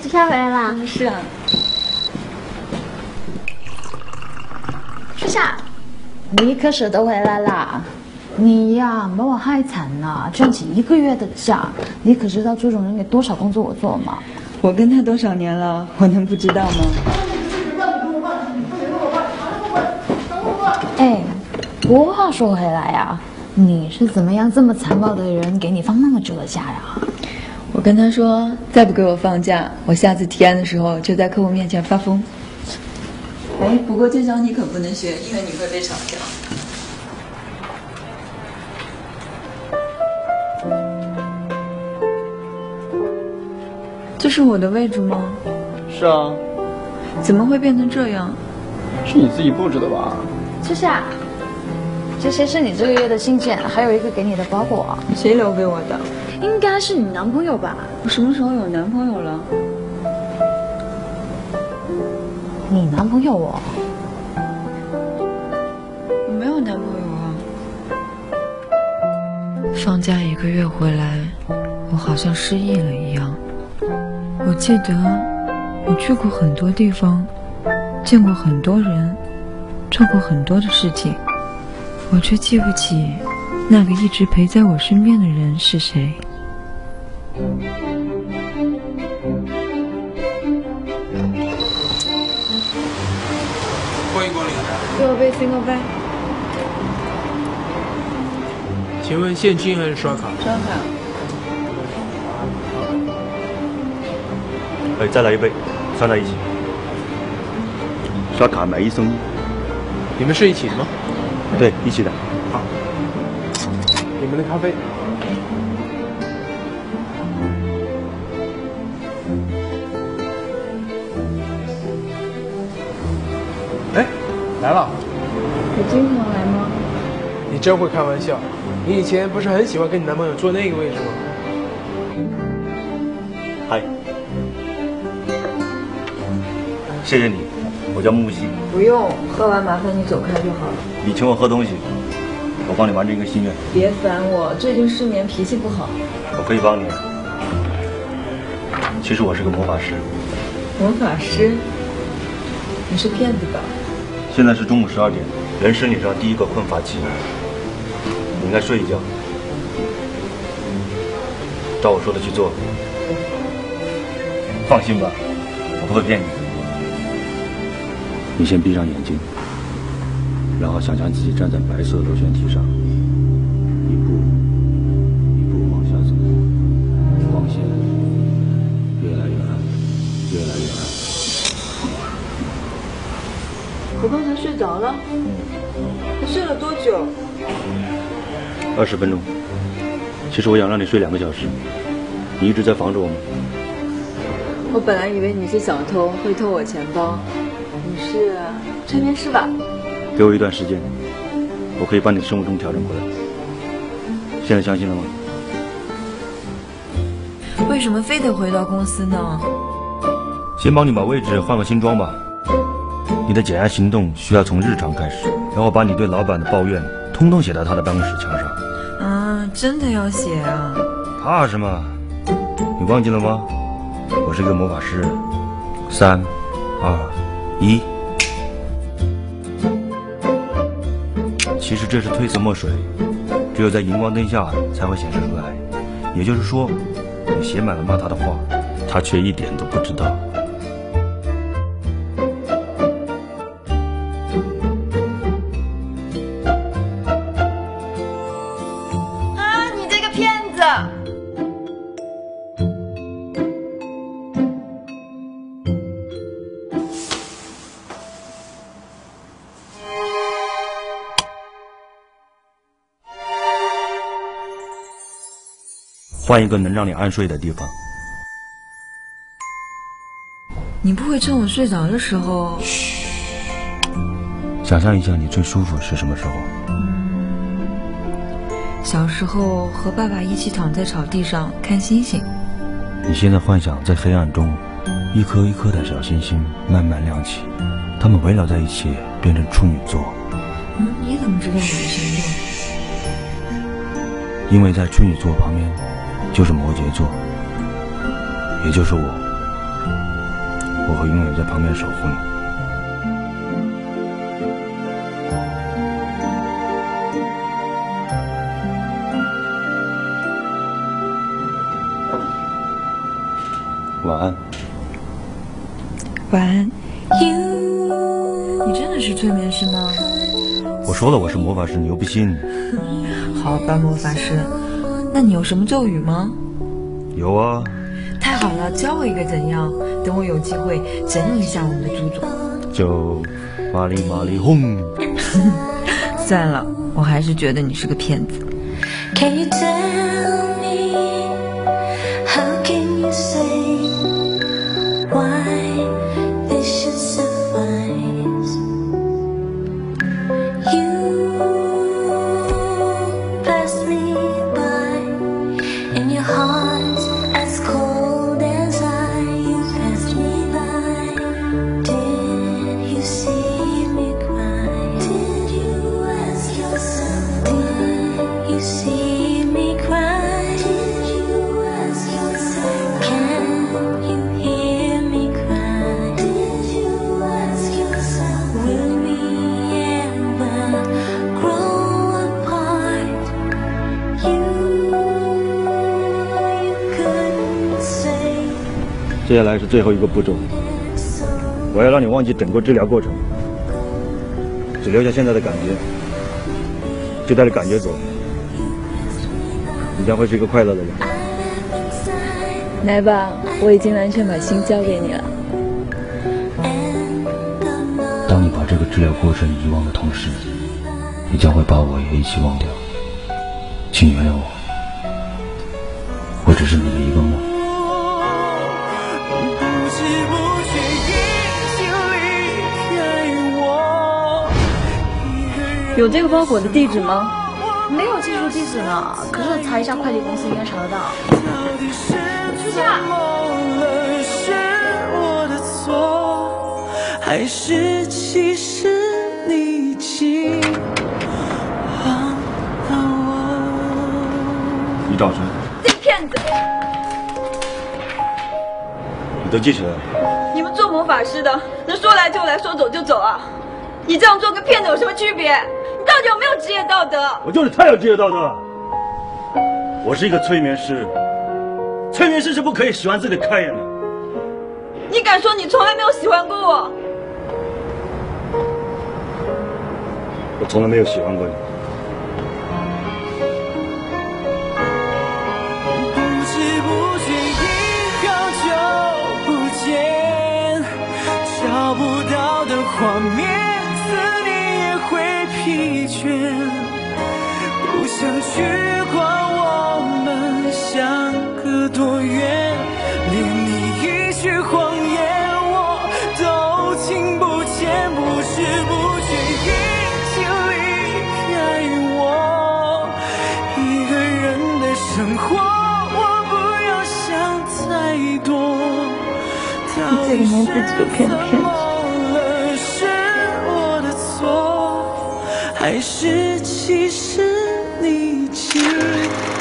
子夏回来啦！是啊。初夏，你可舍得回来啦？你呀，把我害惨了，赚起一个月的假。你可知道朱总人给多少工作我做吗？我跟他多少年了，我能不知道吗？哎，不话说回来呀，你是怎么样这么残暴的人，给你放那么久的假呀？我跟他说，再不给我放假，我下次提案的时候就在客户面前发疯。哎，不过这招你可不能学，因为你会被炒掉。这是我的位置吗？是啊。怎么会变成这样？是你自己布置的吧？初夏，这些是你这个月的信件，还有一个给你的包裹。谁留给我的？应该是你男朋友吧？我什么时候有男朋友了？你男朋友哦？我没有男朋友啊。放假一个月回来，我好像失忆了一样。我记得我去过很多地方，见过很多人，做过很多的事情，我却记不起那个一直陪在我身边的人是谁。欢迎光临。给我杯 single 杯。请问现金还是刷卡？刷卡。哎，再来一杯，算在一起。刷卡买一送一。你们是一起的吗？对，一起的。好。你们的咖啡。哎，来了。你经常来吗？你真会开玩笑。你以前不是很喜欢跟你男朋友坐那个位置吗？嗨。谢谢你，我叫木西。不用，喝完麻烦你走开就好了。你请我喝东西，我帮你完成一个心愿。别烦我，最近失眠，脾气不好。我可以帮你。其实我是个魔法师。魔法师？你是骗子吧？现在是中午十二点，人生理上第一个困乏期，你应该睡一觉。照我说的去做。放心吧，我不会骗你。你先闭上眼睛，然后想象自己站在白色螺旋体上，二十分钟。其实我想让你睡两个小时，你一直在防着我吗？我本来以为你是小偷，会偷我钱包。你是催眠师吧？给我一段时间，我可以把你生物钟调整过来。现在相信了吗？为什么非得回到公司呢？先帮你把位置换个新装吧。你的减压行动需要从日常开始，然后把你对老板的抱怨通通写到他的办公室墙上。真的要写啊？怕什么？你忘记了吗？我是一个魔法师。三，二。一，其实这是褪色墨水，只有在荧光灯下才会显示出来。也就是说，你写满了骂他的话，他却一点都不知道。换一个能让你安睡的地方。你不会趁我睡着的时候？嘘。想象一下，你最舒服是什么时候？小时候和爸爸一起躺在草地上看星星。你现在幻想在黑暗中，一颗一颗的小星星慢慢亮起，它们围绕在一起变成处女座。嗯，你怎么知道我的星座？因为在处女座旁边就是摩羯座，也就是我。我会永远在旁边守护你。晚安。晚安。你真的是催眠师吗？我说了我是魔法师，你又不信。好吧，魔法师，那你有什么咒语吗？有啊。太好了，教我一个怎样？等我有机会整理一下我们的祖宗。就玛丽玛丽轰。算了，我还是觉得你是个骗子。Can you tell me how can you say why 接下来是最后一个步骤，我要让你忘记整个治疗过程，只留下现在的感觉，就带着感觉走，你将会是一个快乐的人。来吧，我已经完全把心交给你了。当你把这个治疗过程遗忘的同时，你将会把我也一起忘掉。请原谅，我有这个包裹的地址吗？没有寄出地址呢，可是查一下快递公司应该查得到。到底是怎么了？是我的错，还是其实你已经忘了我？李兆生，这骗子！你都记起来了？你们做魔法师的，能说来就来，说走就走啊？你这样做跟骗子有什么区别？你到底有没有职业道德？我就是太有职业道德了。我是一个催眠师，催眠师是不可以喜欢自己的客人的。你敢说你从来没有喜欢过我？我从来没有喜欢过你。不知不觉已好久不见，找不到的画面，疲倦。不想去管我们相隔多远，连你一句谎言我都听不见。不知不觉已经离开我，一个人的生活，我不要想太多。到底是怎么？还是其实你已经？